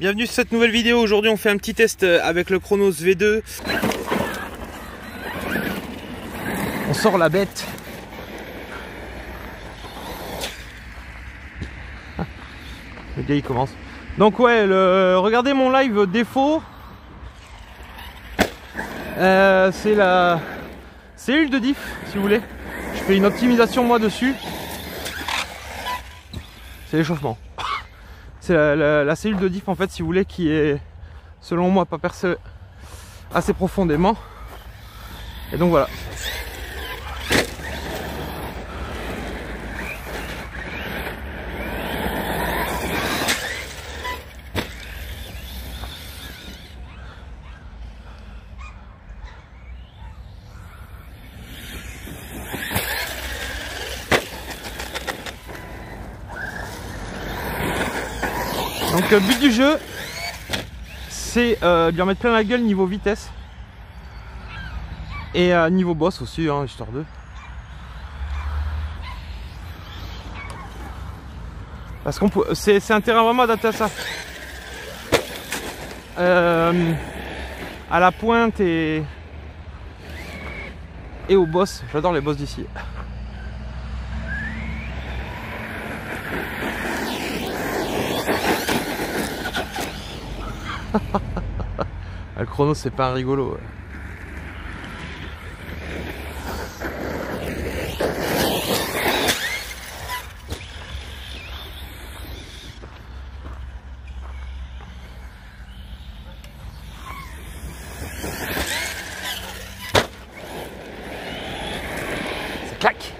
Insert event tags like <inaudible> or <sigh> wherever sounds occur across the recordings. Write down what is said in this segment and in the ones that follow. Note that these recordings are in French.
Bienvenue sur cette nouvelle vidéo. Aujourd'hui, on fait un petit test euh, avec le Chronos V2. On sort la bête. <laughs> Le gars il commence. Donc ouais, le... regardez mon live défaut. Euh, c'est la cellule de diff, si vous voulez. Je fais une optimisation moi dessus. C'est l'échauffement. C'est la, cellule de diff en fait, si vous voulez, qui est selon moi pas percée assez profondément. Et donc voilà. Donc le but du jeu, c'est euh, de lui remettre plein la gueule niveau vitesse. Et euh, niveau boss aussi, hein, histoire de. Parce qu'on peut. C'est un terrain vraiment adapté à ça. Euh, à la pointe et. Et au boss. J'adore les boss d'ici. <laughs> le chrono c'est pas rigolo. Ça claque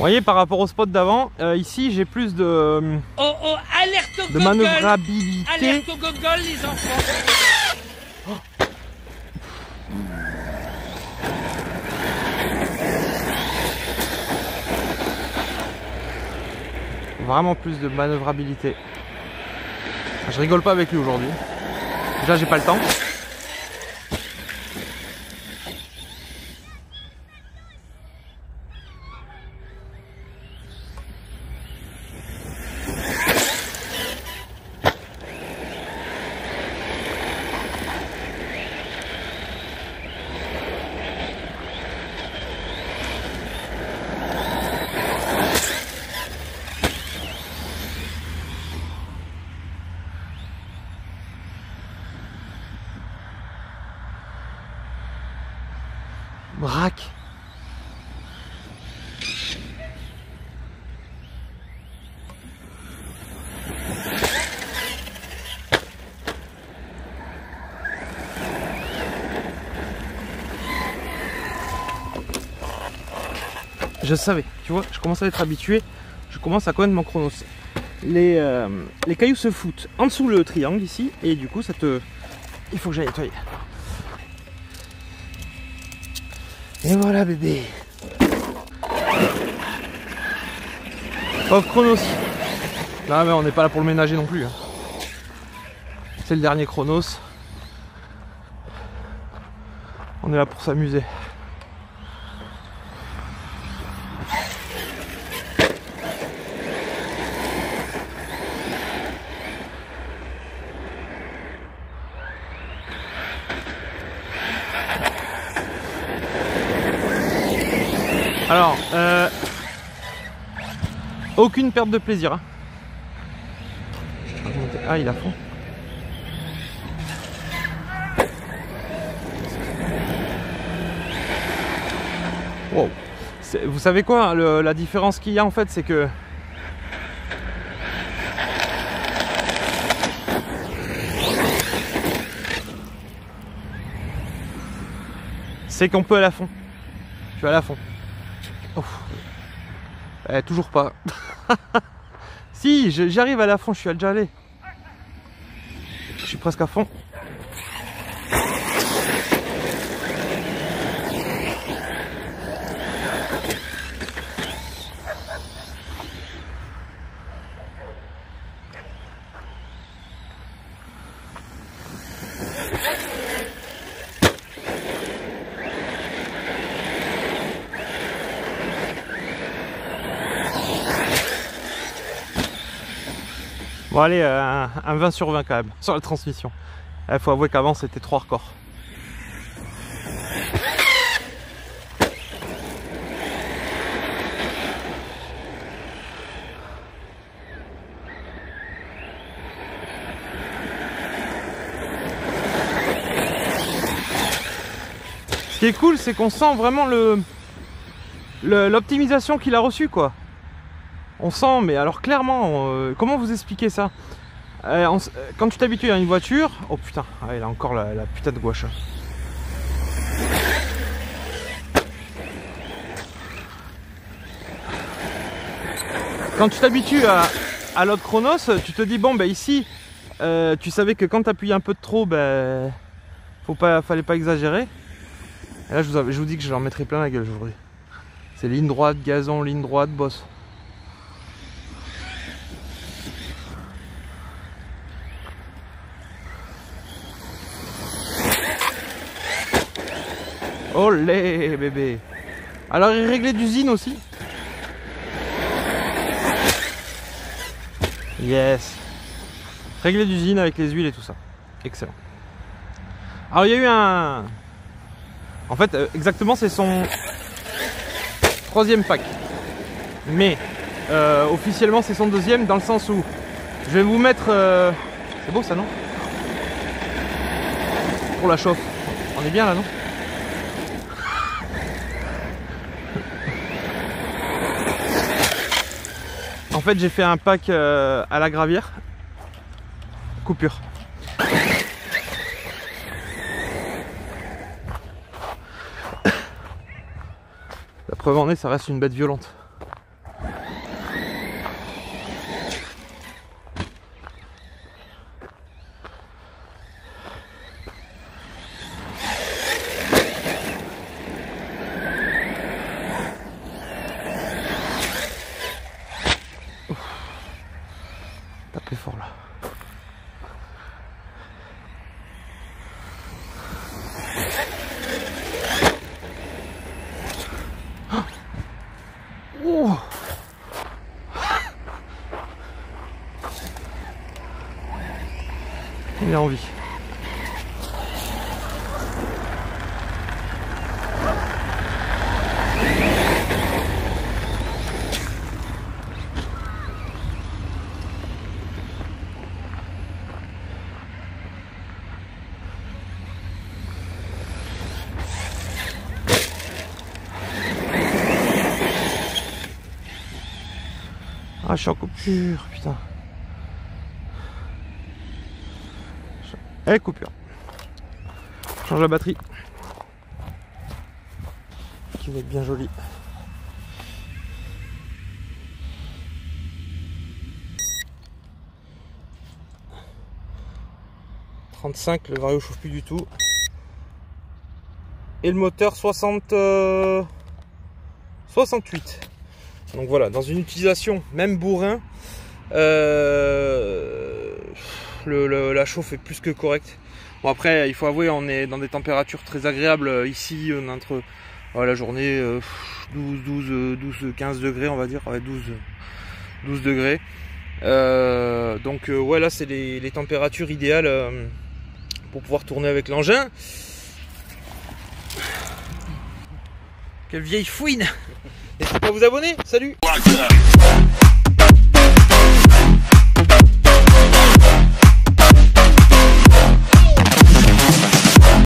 Vous voyez par rapport au spot d'avant, euh, ici j'ai plus de, oh, oh, alerte au de manœuvrabilité. Alerte au gogol les enfants. Oh. Vraiment plus de manœuvrabilité. Je rigole pas avec lui aujourd'hui. Déjà j'ai pas le temps. Je savais, tu vois, je commence à être habitué, je commence à connaître mon chronos. Les, euh, les cailloux se foutent en dessous le triangle ici, et du coup ça te... Il faut que j'aille nettoyer. Et voilà bébé. Pauvre Chronos. Là mais on n'est pas là pour le ménager non plus. Hein. C'est le dernier Chronos. On est là pour s'amuser. Alors, euh, aucune perte de plaisir. Hein. Ah, il a fond. Wow. Vous savez quoi, la différence qu'il y a en fait, c'est que c'est qu'on peut à la fond. Je suis à la fond. Eh, toujours pas. <laughs> si, j'arrive à la fond, je suis déjà allé. Je suis presque à fond. Bon allez, euh, un, un 20 sur 20 quand même, sur la transmission. Il faut avouer qu'avant c'était trop hardcore. Ce qui est cool, c'est qu'on sent vraiment l'optimisation qu'il a reçue quoi. On sent, mais alors clairement, euh, comment vous expliquer ça Euh, euh, Quand tu t'habitues à une voiture, oh putain, ah, il a encore la, putain de gouache. Quand tu t'habitues à, à l'autre Chronos, tu te dis bon ben ici, tu savais que quand tu appuies un peu de trop, ben faut pas, fallait pas exagérer. Et là je vous, je vous dis que je leur mettrai plein la gueule aujourd'hui. C'est ligne droite, gazon, ligne droite, boss. Olé bébé Alors il réglait d'usine aussi Yes Réglé d'usine avec les huiles et tout ça. Excellent. Alors il y a eu un... En fait euh, exactement c'est son troisième pack. Mais euh, officiellement c'est son deuxième dans le sens où je vais vous mettre... euh, C'est beau ça non? Pour la chauffe. On est bien là non? En fait, j'ai fait un pack euh, à la gravière. Coupure. La preuve en est, ça reste une bête violente. Il envie. Ah, je suis en coupure, putain. Eh, coupure. Change la batterie. Qui va être bien jolie. « 35, le vario chauffe plus du tout. Et le moteur 60... euh, 68. Donc voilà, dans une utilisation même bourrin, euh, la chauffe est plus que correcte. Bon après, il faut avouer, on est dans des températures très agréables ici, on est entre ouais, la journée euh, 12, 12, euh, 12, 15 degrés, on va dire, ouais, 12, 12 degrés. Euh, donc euh, ouais, là c'est les, températures idéales euh, pour pouvoir tourner avec l'engin. Quelle vieille fouine N'hésitez pas à vous abonner, salut.